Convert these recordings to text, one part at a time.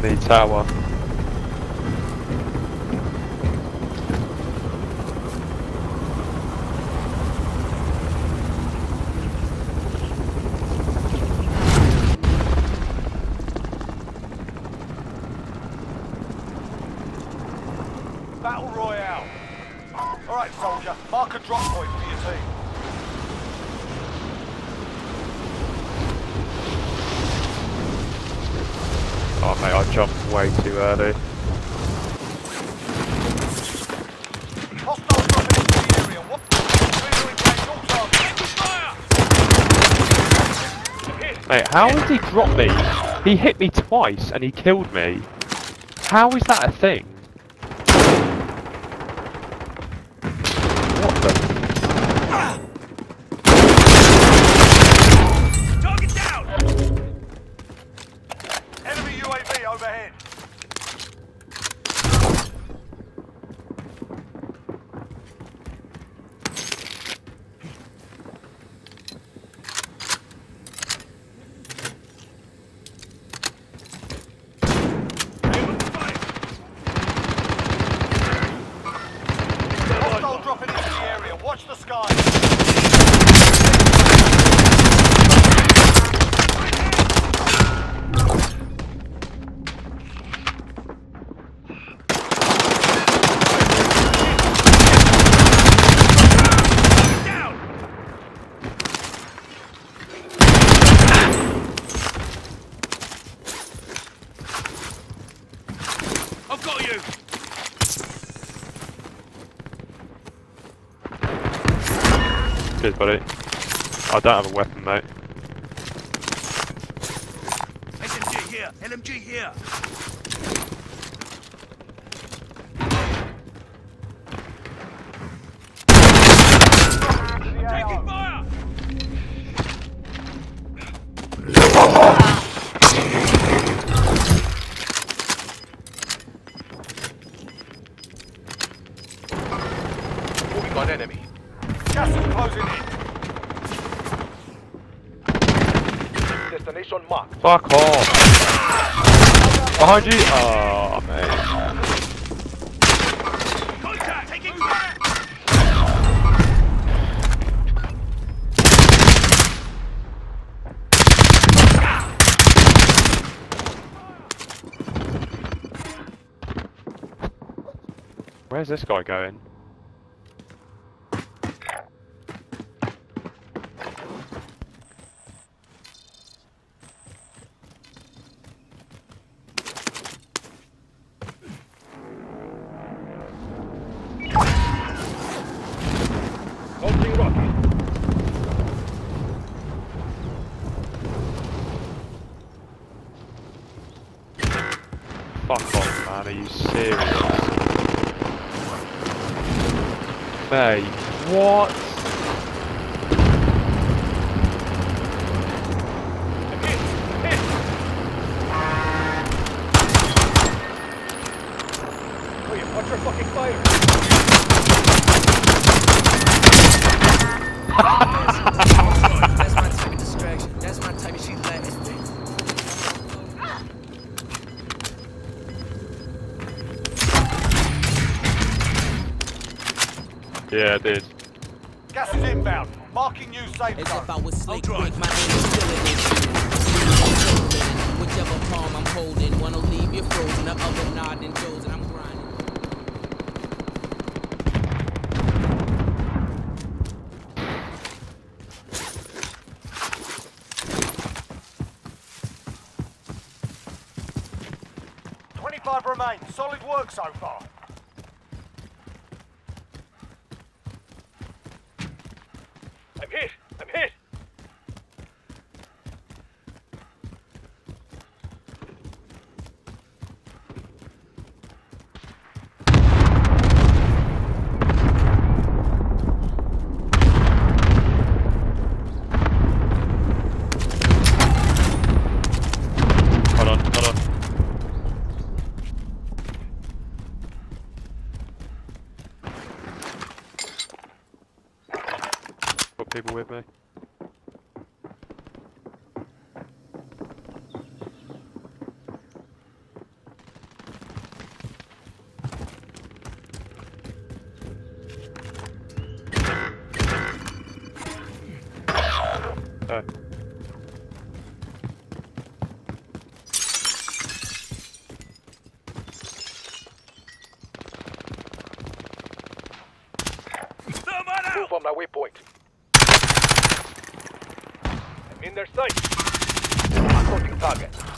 the tower. Battle Royale. Alright, soldier. Mark a drop point for your team. Oh mate, I jumped way too early. Mate, how did he drop me? He hit me twice and he killed me. How is that a thing? What the? Target down! Enemy UAV overhead. Hostile dropping into the area. Watch the sky. I've got you! Cheers, buddy. I don't have a weapon, mate. SMG here! LMG here! Taking fire! Moving on enemy. Gas is closing in. Destination marked. Fuck off! Behind you! Ah, oh! Taking fire! Where's this guy going? Fuck off, man. Are you serious? Mate, what? Yeah, it did. Gas is inbound. Marking new safe As zone. if I was slick I'll drive. my aim is still an issue. Whichever palm I'm holding, one will leave you frozen, the other nodding dozing. I'm grinding. Twenty-five remain. Solid work so far. Okay. Move on my waypoint. I'm in their sight. Approaching target.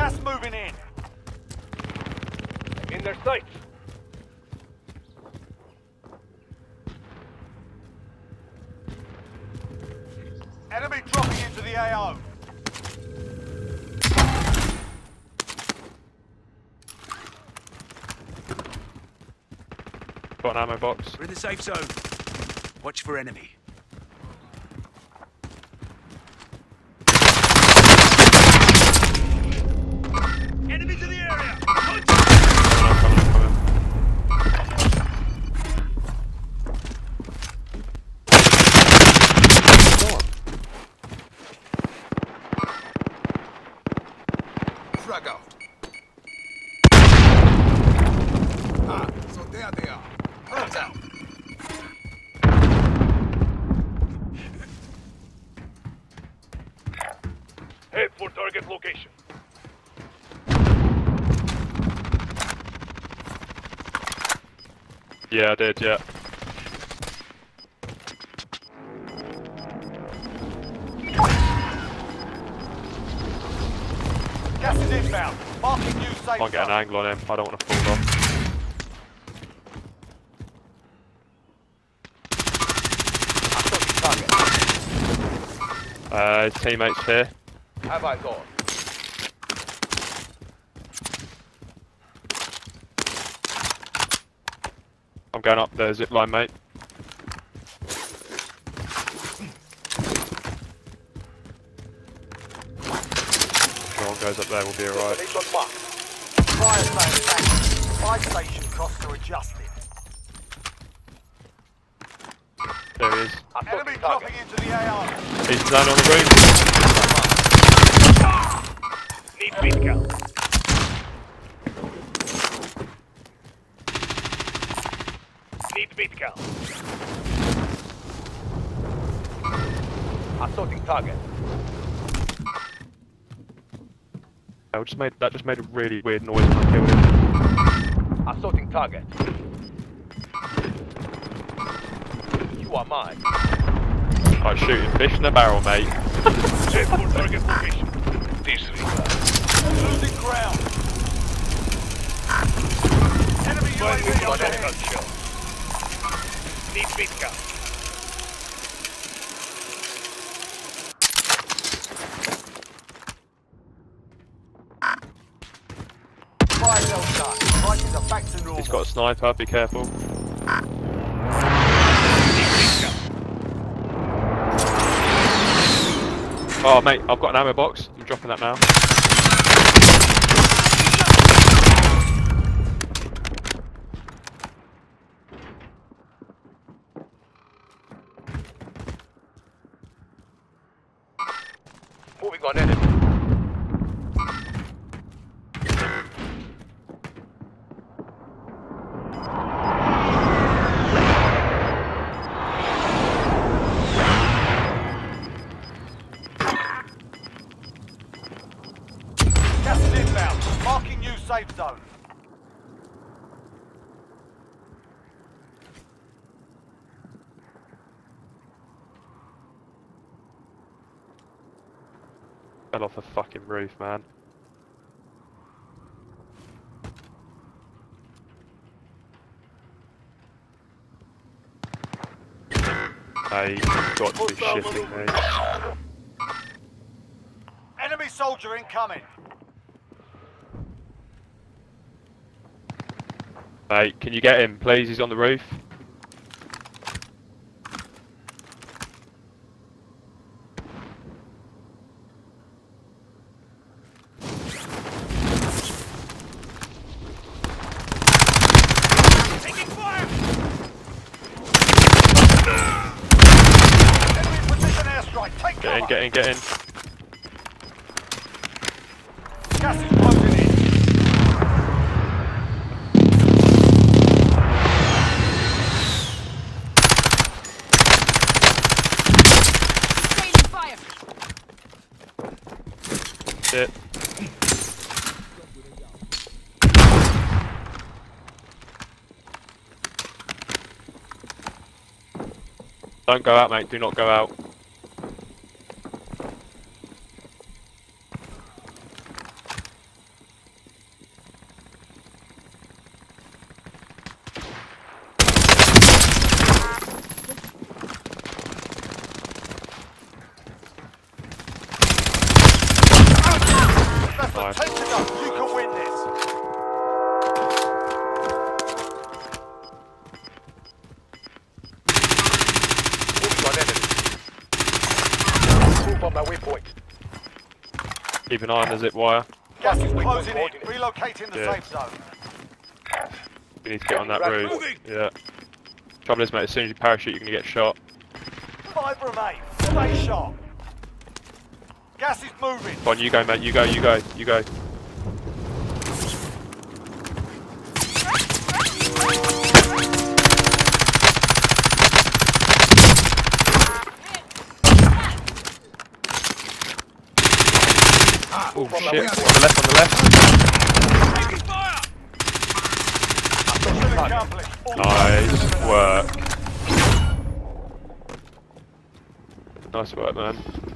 Gas moving in. In their sights. Enemy dropping into the AO. Got an ammo box. We're in the safe zone. Watch for enemy. Enemies in the area! Coming up, coming up, coming up. Frag out. Ah, so there they are. Frag out. Head for target location. Yeah, I did, yeah. Gas is inbound. Marking new safe Can't get an angle on him. I don't want to fall off. Uh, his teammates here. Have I gone? I'm going up the zip line, mate. No one goes up there, we'll be alright. Fire. Fire station costs are adjusted. There he is. Enemy dropping into the AO. He's down on the roof. Target. I just made that just made a really weird noise when I killed him. Assaulting target. You are mine. Like shooting fish in a barrel, mate. Set for target location. Disregard. Losing ground. Enemy UAV overhead. Need beat count. Fire cell shot. Prices are back to normal. He's got a sniper, be careful. Oh, mate, I've got an ammo box. I'm dropping that now. Moving on enemy. Safe zone. Fell off the fucking roof, man. Hey, got to be shitting me. Enemy soldier incoming. Mate, can you get him, please? He's on the roof. Get in, get in, get in. shit. Don't go out, mate. Do not go out. Keep an eye on the zip wire. Gas is closing in. Relocating the Yeah. safe zone. You need to get on that roof. Yeah. Trouble is, mate, as soon as you parachute, you're gonna get shot. Five remain. Stay sharp. Gas is moving. Go on, you go, mate. You go, you go, you go. Oh shit! On the left, on the left. Taking fire! Mission accomplished. All Nice work. Nice work, man.